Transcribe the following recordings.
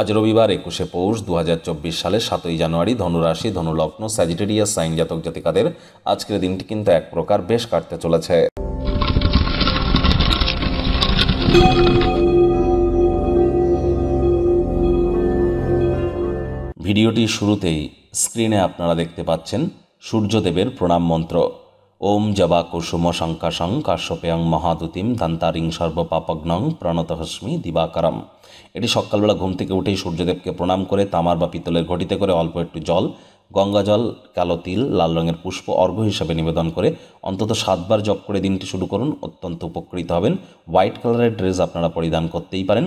আজ রবিবার একুশে পৌষ চব্বিশ সালের সাতই জানুয়ারি ধনুরাশি, ধনুলগ্ন, স্যাজিটেরিয়াস সাইন জাতক জাতিকাদের আজকের দিনটি কিন্তু এক প্রকার বেশ কাটতে চলেছে। ভিডিওটির শুরুতেই স্ক্রিনে আপনারা দেখতে পাচ্ছেন সূর্যদেবের প্রণাম মন্ত্র। ওম জবা কুসুম শঙ্কাশং কাশ্যপেয়ং মহাদুতিম ধান্তারিং সর্বপাপগ্নং প্রণতহস্মি দিবাকরম। এটি সকালবেলা ঘুম থেকে উঠেই সূর্যদেবকে প্রণাম করে তামার বা পিতলের ঘটিতে করে অল্প একটু জল, গঙ্গা জল, কালো তিল, লাল রঙের পুষ্প, অর্ঘ্য হিসাবে নিবেদন করে অন্তত সাতবার জপ করে দিনটি শুরু করুন, অত্যন্ত উপকৃত হবেন। হোয়াইট কালারের ড্রেস আপনারা পরিধান করতেই পারেন।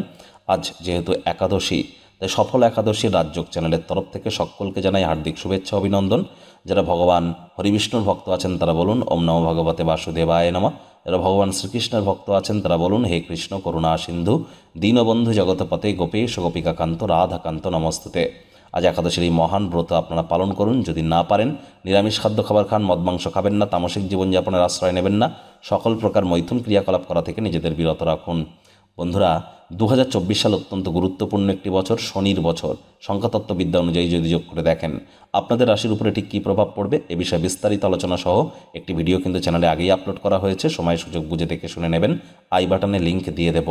আজ যেহেতু একাদশী তাই সফল একাদশী রাজযোগ চ্যানেলের তরফ থেকে সকলকে জানাই হার্দিক শুভেচ্ছা, অভিনন্দন। যারা ভগবান হরিবিষ্ণুর ভক্ত আছেন তারা বলুন, ওম নম ভগবতে বাসুদেবায় নমঃ। যারা ভগবান শ্রীকৃষ্ণের ভক্ত আছেন তারা বলুন, হে কৃষ্ণ করুণা সিন্ধু, দীনবন্ধু জগতপতে গোপেশ গোপিকাকান্ত রাধাকান্ত নমস্তুতে। আজ একাদশীর এই মহান ব্রত আপনারা পালন করুন, যদি না পারেন, নিরামিষ খাদ্য খাবার খান, মদ মাংস খাবেন না, তামসিক জীবনযাপনের আশ্রয় নেবেন না, সকল প্রকার মৈথুন ক্রিয়াকলাপ করা থেকে নিজেদের বিরত রাখুন। বন্ধুরা দু হাজার চব্বিশ সাল অত্যন্ত গুরুত্বপূর্ণ একটি বছর, শনির বছর। সংখ্যাতত্ত্ববিদ্যা অনুযায়ী যদি যোগ করে দেখেন, আপনাদের রাশির উপরে ঠিক কী প্রভাব পড়বে এ বিষয়ে বিস্তারিত আলোচনা সহ একটি ভিডিও কিন্তু চ্যানেলে আগেই আপলোড করা হয়েছে। সময় সুযোগ বুঝে দেখে শুনে নেবেন। আই বাটনে লিঙ্ক দিয়ে দেব।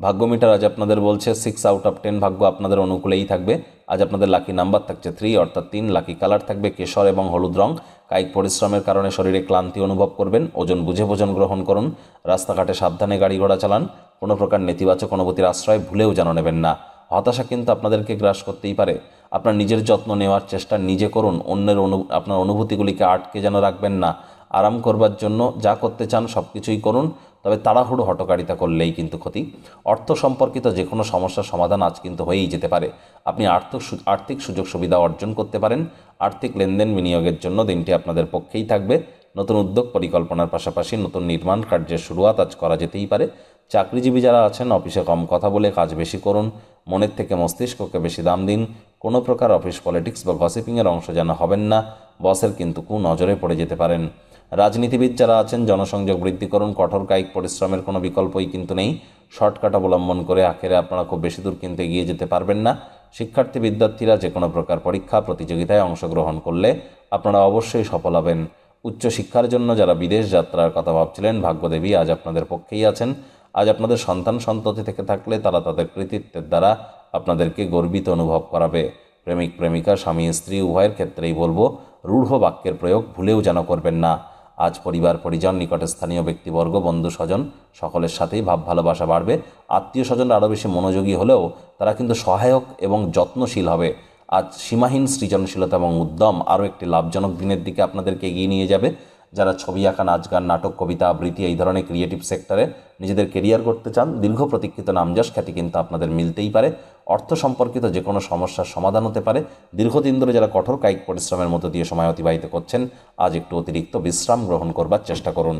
ভাগ্য মিটার আজ আপনাদের বলছে সিক্স আউট অফ টেন ভাগ্য আপনাদের অনুকূলেই থাকবে। আজ আপনাদের লাকি নাম্বার থাকছে থ্রি অর্থাৎ তিন। লাকি কালার থাকবে কেশর এবং হলুদ রং। কায়িক পরিশ্রমের কারণে শরীরে ক্লান্তি অনুভব করবেন। ওজন বুঝে ভোজন গ্রহণ করুন। রাস্তাঘাটে সাবধানে গাড়ি ঘোড়া চালান। কোনো প্রকার নেতিবাচক অনুভূতির আশ্রয় ভুলেও যেন নেবেন না। হতাশা কিন্তু আপনাদেরকে গ্রাস করতেই পারে। আপনার নিজের যত্ন নেওয়ার চেষ্টা নিজে করুন, অন্যের অনু, আপনার অনুভূতিগুলিকে আটকে যেন রাখবেন না। আরাম করবার জন্য যা করতে চান সব কিছুই করুন, তবে তাড়াহুড়ো হটকারিতা করলেই কিন্তু ক্ষতি। অর্থ সম্পর্কিত যে কোনো সমস্যার সমাধান আজ কিন্তু হয়েই যেতে পারে। আপনি আর্থিক আর্থিক সুযোগ সুবিধা অর্জন করতে পারেন। আর্থিক লেনদেন বিনিয়োগের জন্য দিনটি আপনাদের পক্ষেই থাকবে। নতুন উদ্যোগ পরিকল্পনার পাশাপাশি নতুন নির্মাণ কার্যের শুরুয়াত আজ করা যেতেই পারে। চাকরিজীবী যারা আছেন, অফিসে কম কথা বলে কাজ বেশি করুন। মনের থেকে মস্তিষ্ককে বেশি দাম দিন। কোনো প্রকার অফিস পলিটিক্স বা গসিপিংয়ের অংশ যেন হবেন না। বসের কিন্তু কু নজরে পড়ে যেতে পারেন। রাজনীতিবিদ যারা আছেন, জনসংযোগ বৃদ্ধি করুন। কঠোর কায়িক পরিশ্রমের কোনো বিকল্পই কিন্তু নেই। শর্টকাট অবলম্বন করে আখেরে আপনারা খুব বেশি দূর কিন্তু এগিয়ে যেতে পারবেন না। শিক্ষার্থী, বিদ্যার্থীরা যে কোনো প্রকার পরীক্ষা, প্রতিযোগিতায় অংশগ্রহণ করলে আপনারা অবশ্যই সফল হবেন। উচ্চশিক্ষার জন্য যারা বিদেশ যাত্রার কথা ভাবছিলেন, ভাগ্যদেবী আজ আপনাদের পক্ষেই আছেন। আজ আপনাদের সন্তান সন্ততি থেকে থাকলে তারা তাদের কৃতিত্বের দ্বারা আপনাদেরকে গর্বিত অনুভব করাবে। প্রেমিক, প্রেমিকা, স্বামী, স্ত্রী, উভয়ের ক্ষেত্রেই বলব, রূঢ় বাক্যের প্রয়োগ ভুলেও যেন করবেন না। আজ পরিবার, পরিজন, নিকটে স্থানীয় ব্যক্তিবর্গ, বন্ধু, স্বজন, সকলের সাথেই ভাব ভালোবাসা বাড়বে। আত্মীয় স্বজনরা আরও বেশি মনোযোগী হলেও তারা কিন্তু সহায়ক এবং যত্নশীল হবে। আজ সীমাহীন সৃজনশীলতা এবং উদ্যম আরও একটি লাভজনক দিনের দিকে আপনাদেরকে এগিয়ে নিয়ে যাবে। যারা ছবি আঁকা, নাচ গান, নাটক, কবিতা, আবৃত্তি এই ধরনের ক্রিয়েটিভ সেক্টরে নিজেদের কেরিয়ার করতে চান, দীর্ঘ প্রতীক্ষিত নামজাস খ্যাতি কিন্তু আপনাদের মিলতেই পারে। অর্থ সম্পর্কিত যে কোনো সমস্যার সমাধান হতে পারে। দীর্ঘদিন ধরে যারা কঠোর কায়িক পরিশ্রমের মতো দিয়ে সময় অতিবাহিত করছেন, আজ একটু অতিরিক্ত বিশ্রাম গ্রহণ করবার চেষ্টা করুন।